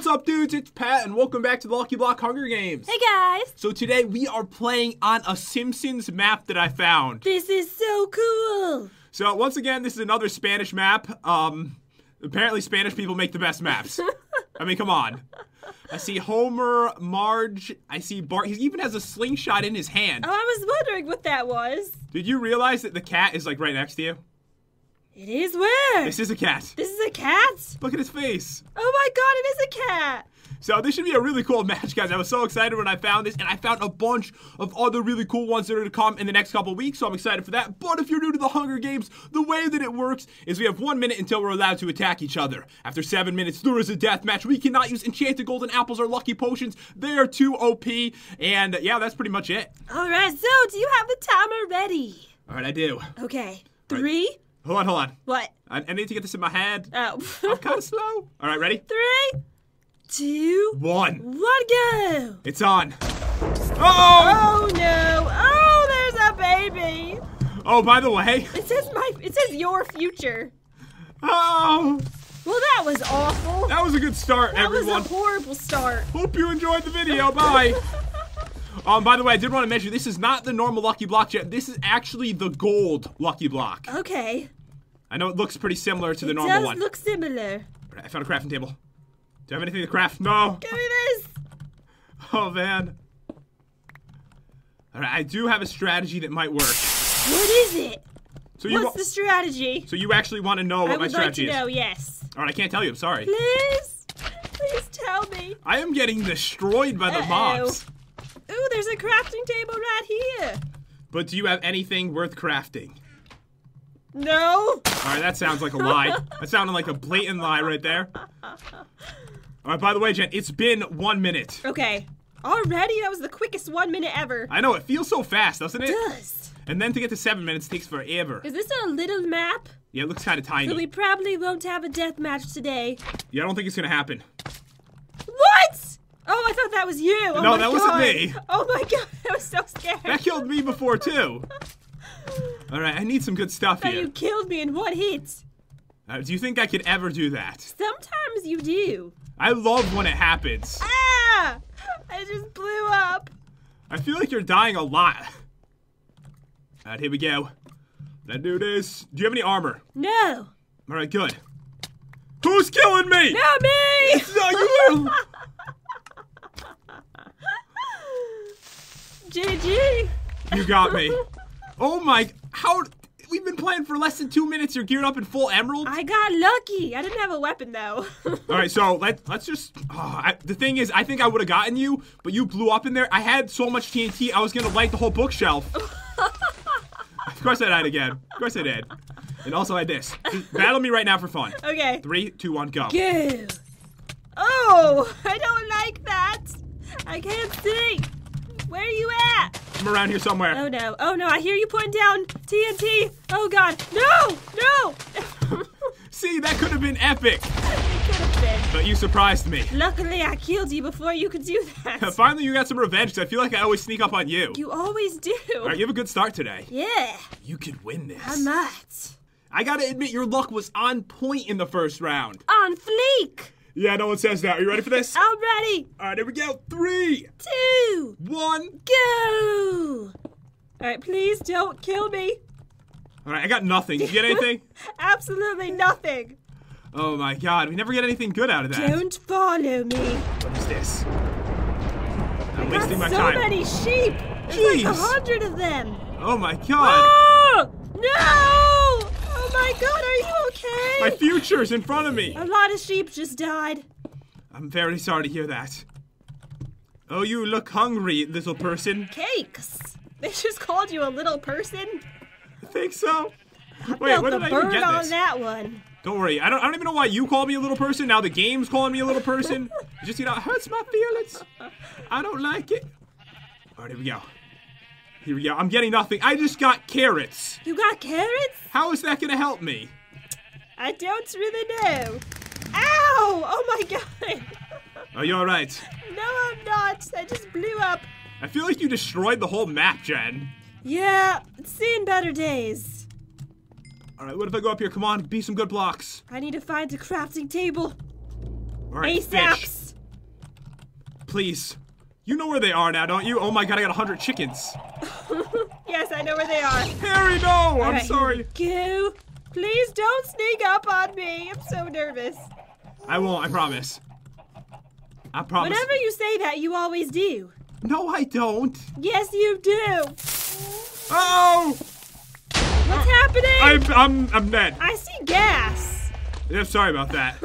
what's up, dudes? It's Pat, and welcome back to the Lucky Block Hunger Games. Hey guys! So today we are playing on a Simpsons map that I found. This is so cool! So once again, this is another Spanish map. Um, apparently Spanish people make the best maps. I mean, come on. I see Homer, Marge. I see Bart. He even has a slingshot in his hand. Oh, I was wondering what that was. Did you realize that the cat is like right next to you? It is where? This is a cat. This is a cat? Look at his face. Oh my god, it is a cat! So this should be a really cool match, guys. I was so excited when I found this, and I found a bunch of other really cool ones that are to come in the next couple weeks, so I'm excited for that. But if you're new to the Hunger Games, the way that it works is we have one minute until we're allowed to attack each other. After seven minutes, there is a death match. We cannot use enchanted golden apples or lucky potions. They are too OP, and yeah, that's pretty much it. Alright, so do you have the timer ready? All right, I do. Okay. Three? Hold on, hold on. What? I, I need to get this in my head. Oh. I'm kind of slow. All right, ready? Three, two, One. one, go! It's on. Oh! Oh no! Oh, there's a baby! Oh, by the way. It says my. It says your future. Oh! Well, that was awful. That was a good start, That everyone. was a horrible start. Hope you enjoyed the video. Bye. um, by the way, I did want to mention this is not the normal Lucky Block yet. This is actually the gold Lucky Block. Okay. I know it looks pretty similar to the it normal does one. look similar. I found a crafting table. Do you have anything to craft? No. Give me this. Oh man. Alright, I do have a strategy that might work. What is it? So you What's the strategy? so you actually want to know what I my would like strategy to is? know. Yes. Alright, I can't tell you. I'm sorry. Please. Please tell me. I am getting destroyed by the Uh-oh. mobs. Ooh, there's a crafting table right here. But do you have anything worth crafting? No. Alright, that sounds like a lie. that sounded like a blatant lie right there. Alright, by the way, Jen, it's been one minute. Okay. Already, that was the quickest one minute ever. I know, it feels so fast, doesn't it? does. And then to get to seven minutes takes forever. Is this a little map? Yeah, it looks kind of tiny. So we probably won't have a death match today. Yeah, I don't think it's gonna happen. What? Oh, I thought that was you. Oh No, that wasn't me. Oh my god, I was so scared. That killed me before, too. Alright, I need some good stuff here. You killed me in one hit. Uh, do you think I could ever do that? Sometimes you do. I love when it happens. Ah! I just blew up. I feel like you're dying a lot. Alright, here we go. Let's do this. Do you have any armor? No. Alright, good. Who's killing me? Not me! No, you are- GG. You got me. Oh my, how, we've been playing for less than two minutes, you're geared up in full emerald? I got lucky. I didn't have a weapon though. Alright, so let, let's just, oh, I, the thing is, I think I would have gotten you, but you blew up in there. I had so much TNT, I was gonna light the whole bookshelf. of course I died again. Of course I did. And also I had this. Just battle me right now for fun. okay. Three, two, one, go. Go. Oh, I don't like that. I can't see. Where are you at? I'm around here somewhere. Oh no. Oh no, I hear you putting down TNT. Oh god. No! No! See, that could have been epic, it could have been. but you surprised me. Luckily, I killed you before you could do that. Finally, you got some revenge, I feel like I always sneak up on you. You always do. Alright, you have a good start today. Yeah, You could win this. I might. I gotta admit, your luck was on point in the first round. On fleek. Yeah, no one says that. Are you ready for this? I'm ready. Alright, here we go. Three, two, one, Go. All right, please don't kill me. Alright, I got nothing. Did you get anything? Absolutely nothing. oh my god, we never get anything good out of that. Don't follow me. What is this? I'm Got wasting my so time. many sheep. There's like a hundred of them. Oh my god. Oh no! Oh my god, are you okay? My future's in front of me. a lot of sheep just died. I'm very sorry to hear that. Oh, you look hungry, little person. Cakes. They just called you a little person. I think so. Wait, Felt where did I even get on this? that one. Don't worry. I don't. I don't even know why you call me a little person. Now the game's calling me a little person. Just you know it hurts my feelings. I don't like it. All right, here we go. Here we go. I'm getting nothing. I just got carrots. You got carrots? How is that gonna help me? I don't really know. Ow! Oh my god. Are you all right? no, I'm not. I just blew up. I feel like you destroyed the whole map, Jen. Yeah, it's seen better days. All right, what if I go up here? Come on, be some good blocks. I need to find a crafting table. All right, fish. Please. You know where they are now, don't you? Oh my god, I got 100 chickens. Yes, I know where they are. Harry, no! I'm All right, sorry. Go. Please don't sneak up on me. I'm so nervous. I won't, I promise. I promise. Whenever you say that, you always do. No, I don't. Yes, you do. Oh! What's happening? I'm, I'm, I'm dead. I see gas. I'm sorry about that.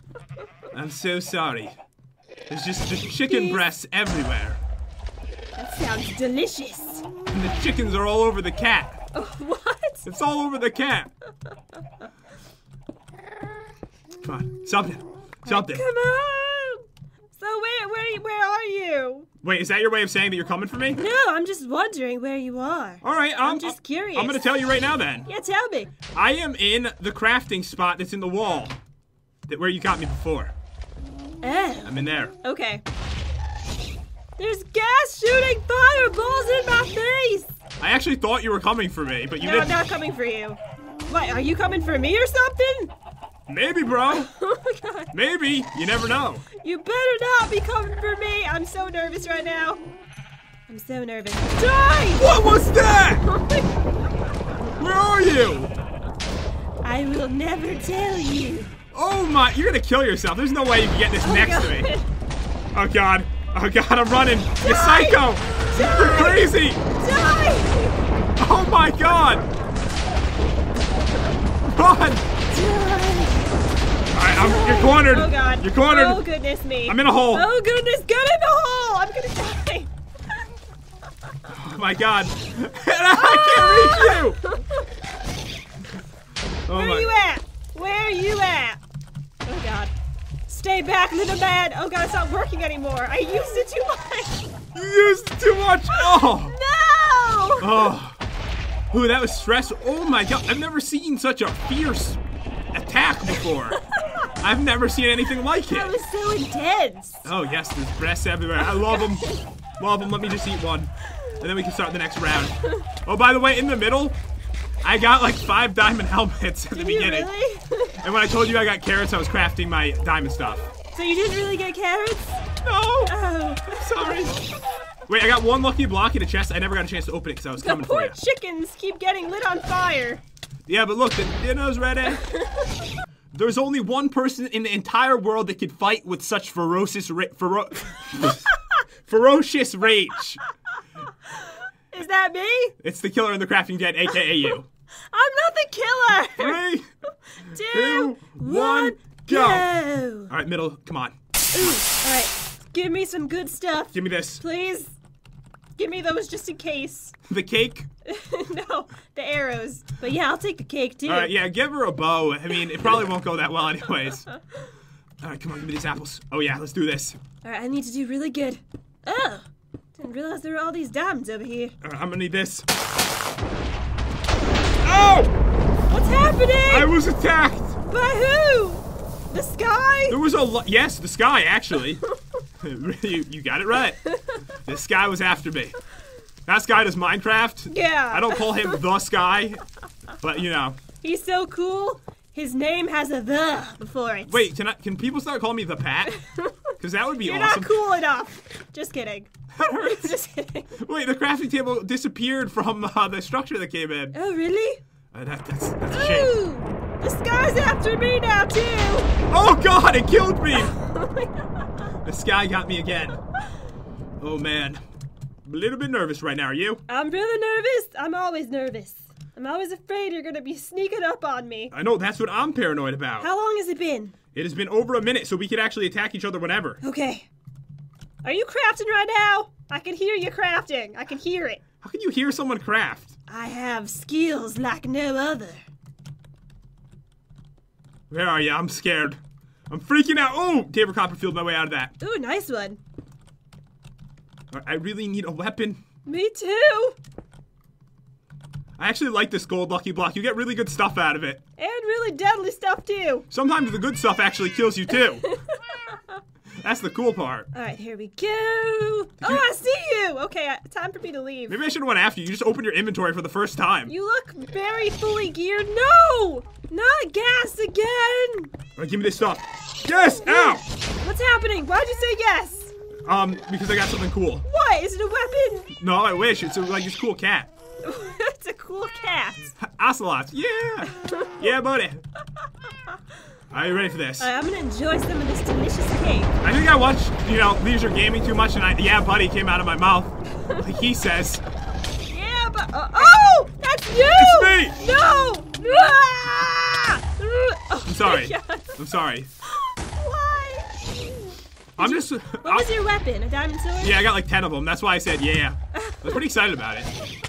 I'm so sorry. There's just, just chicken Please. breasts everywhere. That sounds delicious. And the chickens are all over the cat. Oh, what? It's all over the cat. Come on, something. Something. Come on. So where where where are you? Wait, is that your way of saying that you're coming for me? No, I'm just wondering where you are. All right, I'm, um, just curious. I'm gonna tell you right now then. Yeah, tell me. I am in the crafting spot that's in the wall. That where you got me before. Oh, I'm in there. okay. There's gas shooting fireballs in my face. I actually thought you were coming for me, but you No, I'm didn't. coming for you. What? Are you coming for me or something? Maybe, bro. Oh my god. Maybe. You never know. You better not be coming for me. I'm so nervous right now. I'm so nervous. Die! What was that? Oh. Where are you? I will never tell you. Oh my! You're gonna kill yourself. There's no way you can get this Oh next to me. Oh god. Oh god, I'm running. You Die! psycho! You're crazy! Die! Oh my god! Run! Die! Alright, I'm, you're cornered. Oh god. You're cornered. Oh goodness me. I'm in a hole. Oh goodness, get in the hole! I'm gonna die. Oh my god. I can't reach you! Oh Where my. are you at? Where are you at? Stay back, little man. Oh god, it's not working anymore. I used it too much. You used too much! Oh! No! Oh. Ooh, that was stressful. Oh my god, I've never seen such a fierce attack before. I've never seen anything like it. That was so intense. Oh yes, there's breasts everywhere. I love them. Love them. Let me just eat one. And then we can start the next round. Oh, by the way, in the middle, I got like five diamond helmets at the Did you beginning. really? And when I told you I got carrots, I was crafting my diamond stuff. so you didn't really get carrots? No! Oh. Sorry. Wait, I got one lucky block in a chest. I never got a chance to open it because I was The coming for you. poor chickens keep getting lit on fire. Yeah, but look, the dinner's ready. There's only one person in the entire world that could fight with such ferocious ra- fero- ferocious rage. Is that me? It's the killer in the crafting den, aka you. I'm not the killer. Three, Two, two, one, go. go. All right, middle, come on. Ooh, all right. Give me some good stuff, Give me this. please. Give me those just in case. The cake. no, the arrows. But yeah, I'll take the cake too. All right, yeah, give her a bow. I mean, it probably won't go that well, anyways. All right, come on, give me these apples. Oh yeah, let's do this. All right, I need to do really good. Oh, didn't realize there were all these diamonds over here. All right, I'm gonna need this. Oh! What's happening? I was attacked. By who? The sky? There was a lo- yes, the sky actually. you, you got it right. This guy was after me. That sky does Minecraft. Yeah. I don't call him the sky, but you know. He's so cool. His name has a the before it. Wait, can I, can people start calling me the Pat? Because that would be You're awesome. not cool enough. Just kidding. That hurts. Just kidding. Wait, the crafting table disappeared from uh, the structure that came in. Oh, really? Uh, that, that's, that's a shame. Ooh! The sky's after me now, too! Oh God, it killed me. Oh. The sky got me again. Oh man, I'm a little bit nervous right now. Are you? I'm really nervous. I'm always nervous. I'm always afraid you're gonna be sneaking up on me. I know that's what I'm paranoid about. How long has it been? It has been over a minute, so we could actually attack each other whenever. Okay. Are you crafting right now? I can hear you crafting. I can hear it. How can you hear someone craft? I have skills like no other. Where are you? I'm scared. I'm freaking out. Oh, David Copperfield, my way out of that. Ooh, nice one. I really need a weapon. Me too. I actually like this gold lucky block. You get really good stuff out of it. And really deadly stuff too. Sometimes the good stuff actually kills you too. That's the cool part. All right, here we go. Oh, I see you. Okay, I- time for me to leave. Maybe I should have went after you. You just opened your inventory for the first time. You look very fully geared. No, not gas again. All right, give me this stuff. Yes! Ow! What's happening? Why'd you say yes? Um, because I got something cool. What? Is it a weapon? No, I wish. It's a, like this cool cat. cool cat. Ocelots. Yeah. Yeah, buddy. Are you ready for this? Alright, I'm gonna enjoy some of this delicious cake. I think I watched, you know, Leisure Gaming too much, and I, yeah, buddy, came out of my mouth. Like he says. Yeah, but uh, oh, that's you. It's me! No. Ah! Oh I'm sorry. I'm sorry. Why? I'm just. What was your weapon? A diamond sword? Yeah, I got like 10 of them. That's why I said yeah. I was pretty excited about it.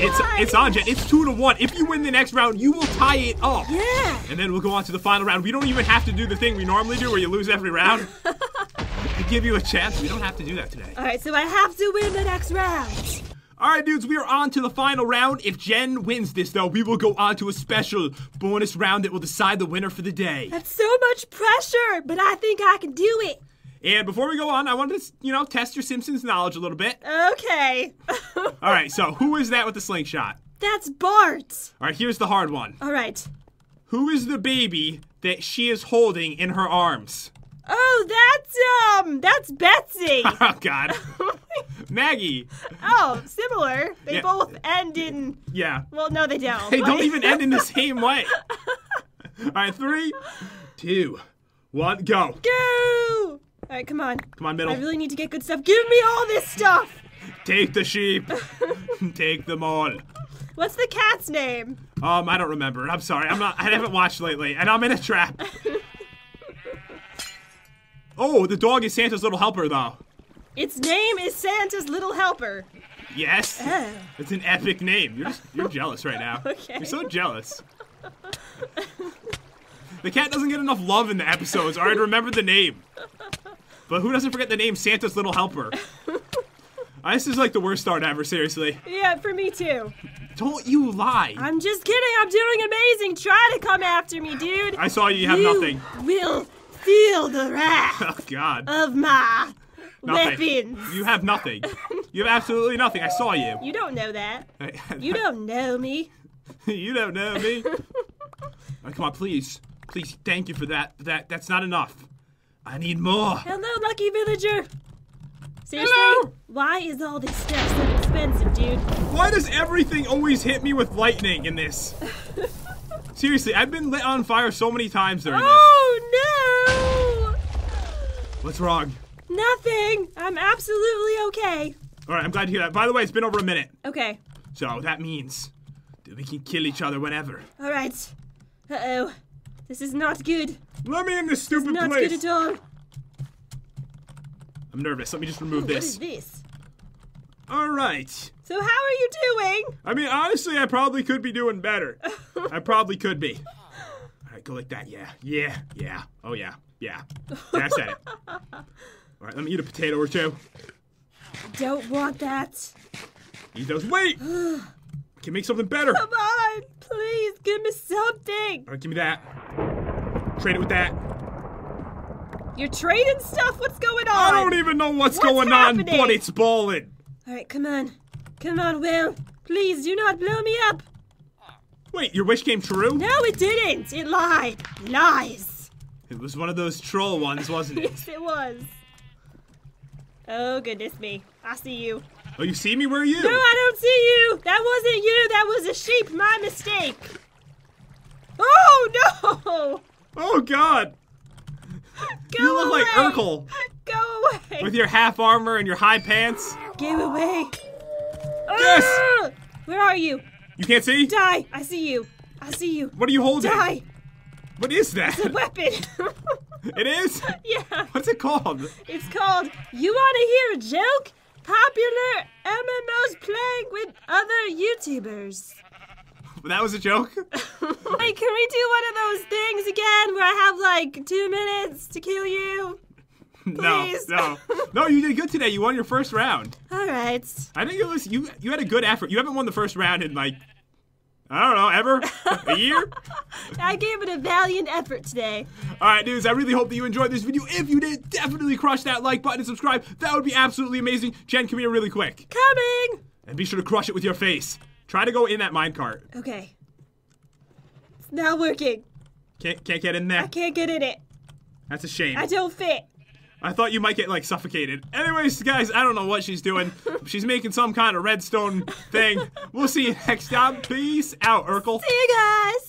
It's it's on, Jen. It's two to one. If you win the next round, you will tie it up. Yeah. And then we'll go on to the final round. We don't even have to do the thing we normally do where you lose every round. I give you a chance. We don't have to do that today. All right, so I have to win the next round. All right, dudes, we are on to the final round. If Jen wins this, though, we will go on to a special bonus round that will decide the winner for the day. That's so much pressure, but I think I can do it. And before we go on, I wanted to, you know, test your Simpsons knowledge a little bit. Okay. All right, so who is that with the slingshot? That's Bart. All right, here's the hard one. All right. Who is the baby that she is holding in her arms? Oh, that's um, that's Betsy. Oh, God. Maggie. oh, similar. They Yeah. both end in. Yeah. Well, no, they don't. They don't even end in the same way. All right, three, two, one, go. Go. All right, come on. Come on, middle. I really need to get good stuff. Give me all this stuff. Take the sheep. Take them all. What's the cat's name? Um, I don't remember. I'm sorry. I'm not. I haven't watched lately, and I'm in a trap. Oh, the dog is Santa's little helper, though. Its name is Santa's Little Helper. Yes. Oh. It's an epic name. You're just you're jealous right now. Okay. You're so jealous. The cat doesn't get enough love in the episodes. All right, remember the name. But who doesn't forget the name Santa's little helper? Uh, this is like the worst start ever. Seriously. Yeah, for me too. Don't you lie. I'm just kidding. I'm doing amazing. Try to come after me, dude. I saw you have you nothing. will feel the wrath Oh God. of my Nothing. weapons. You have nothing. You have absolutely nothing. I saw you. You don't know that. You don't know me. you don't know me. Oh, come on, please, please. Thank you for that. That that's not enough. I need more. Hello, lucky villager. Seriously? Hello. Why is all this stuff so expensive, dude? Why does everything always hit me with lightning in this? Seriously, I've been lit on fire so many times during this. Oh no! What's wrong? Nothing. I'm absolutely okay. All right, I'm glad to hear that. By the way, it's been over a minute, Okay. so that means that we can kill each other whenever. All right. Uh oh. This is not good. Let me in this stupid Not place. good at all. I'm nervous. Let me just remove oh, What this. is this? All right. So how are you doing? I mean, honestly, I probably could be doing better. I probably could be. All right, go like that. Yeah, yeah, yeah. Oh yeah, yeah. I it. All right, let me eat a potato or two. Don't want that. Eat those. Wait. Can make something better. Come on, please give me something. right, give me that. Trade it with that. You're trading stuff. What's going on? I don't even know what's, What's going on, but it's balling. All right, come on, come on, Will. Please do not blow me up. Wait, your wish came true? No, it didn't. It lied. Lies. It was one of those troll ones, wasn't it? Yes, it was. Oh goodness me! I see you. Oh, you see me? Where are you? No, I don't see you. That wasn't you. That was a sheep. My mistake. Oh no! Oh God! Go You look like away. Urkel Go away. with your half armor and your high pants. Get away. Yes! Ah! Where are you? You can't see? Die! I see you. I see you. What are you holding? Die! What is that? It's a weapon. It is? yeah. What's it called? It's called You Wanna Hear a Joke? Popular MMOs playing with other YouTubers. That was a joke? Wait, can we do one of those things again where I have like two minutes to kill you? No, no. No, you did good today. You won your first round. Alright. I think it was you you had a good effort. You haven't won the first round in like I don't know, ever? a year? I gave it a valiant effort today. Alright, dudes, I really hope that you enjoyed this video. If you did, definitely crush that like button and subscribe. That would be absolutely amazing. Jen, come here really quick. Coming! And be sure to crush it with your face. Try to go in that minecart. Okay. It's not working. Can't can't get in there. I can't get in it. That's a shame. I don't fit. I thought you might get like suffocated. Anyways, guys, I don't know what she's doing. She's making some kind of redstone thing. We'll see you next time. Peace out, Urkel. See you guys.